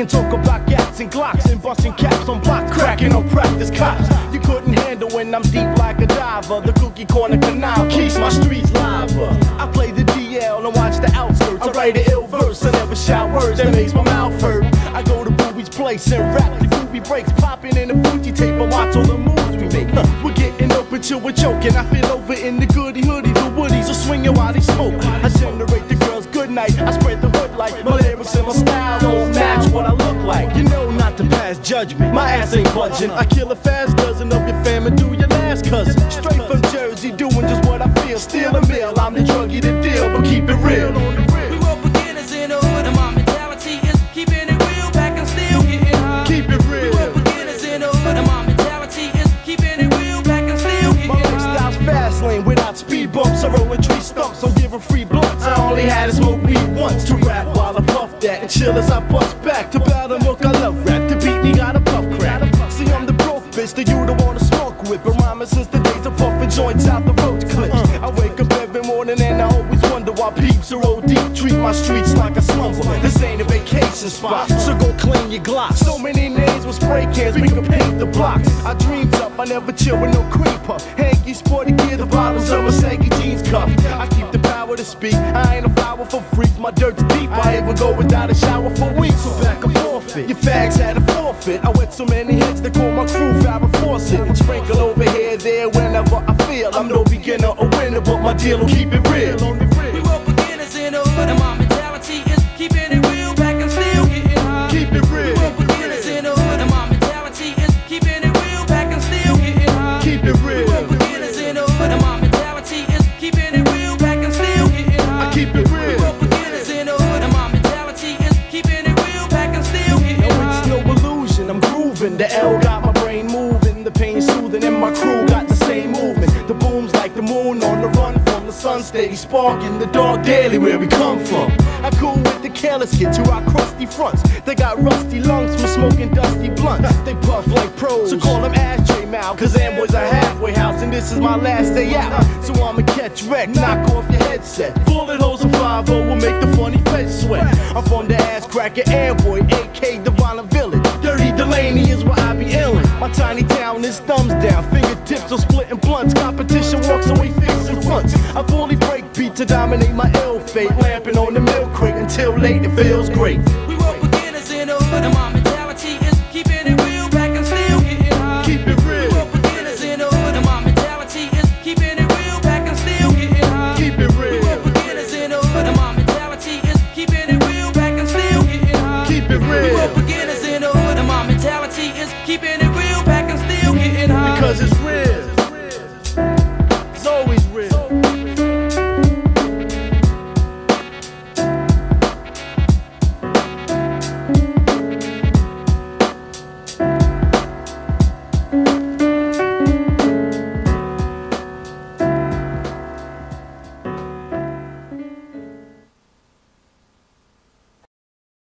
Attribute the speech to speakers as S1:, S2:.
S1: can talk about gats and glocks and busting caps on block cracking on practice cops. You couldn't handle when I'm deep like a diver. The cookie corner canal keeps my streets lava. I play the DL and watch the outskirts. I write an ill verse, I never shout words that makes my mouth hurt. I go to Booby's place and rap the groovy breaks, popping in the Fuji tape and watch all the moves we make. We're getting up until we're choking. I feel over in the goody hoodie. The woodies are swinging while they smoke. I to pass judgment. My ass ain't budging. I kill a fast dozen of your fam and do your last cousin. Straight from Jersey, doing just what I feel. Steal a meal. I'm the druggie to deal, but keep it real.
S2: We were beginners in the hood, and my mentality is keeping it real, back and still getting high.
S1: Keep it
S2: We
S1: real.
S2: were beginners in the hood, and my mentality is keeping it real, back and still getting high.
S1: lifestyle's fast lane without speed bumps. I rolling tree stumps. I'm giving free blunts. I only had to smoke weed once to rap while I puff that and chill as I bust back to battle milk. I love rap. Beat me, got a puff crack. See, I'm the broke bitch that you don't wanna smoke with. Been rhyming since the days of puffing joints out the road clips. I wake up every morning and I always wonder why peeps are OD. Treat my streets like a slumber. This ain't a vacation spot, so go clean your Glock. So many names with spray cans, we can paint the blocks. I dreamed up, I never chill with no cream puff. Hanky sporty gear, the bottoms of a saggy jeans cuff. I keep the power to speak. I ain't a flower for freaks, my dirt's deep. I ever go without a shower for up off it. Your fags had a forfeit. I wet so many heads they call my crew Farrah Fawcett. Sprinkle over here, there, whenever I feel. I'm no beginner or winner, but my deal will keep it real.
S2: The
S1: L got my brain moving, the pain soothing, and my crew got the same movement. The boom's like the moon on the run from the sun, steady sparking the dark daily where we come from. I cool with the careless kids who rock crusty fronts. They got rusty lungs from smoking dusty blunts. They puff like pros, so call them ashtray mouth. Cause Amboy's a halfway house, and this is my last day out. So I'ma catch wreck, knock off your headset. Bullet holes and 5 will make the funny feds sweat. I'm from the ass cracker Amboy, AK the violent village zany is where I be illin'. My tiny town is thumbs down, fingertips are splitting blunts. Competition walks away fixing fronts. I fully break beat to dominate my ill fate, Lampin' on the milk crate until late. It feels great.
S2: We were beginners in the hood.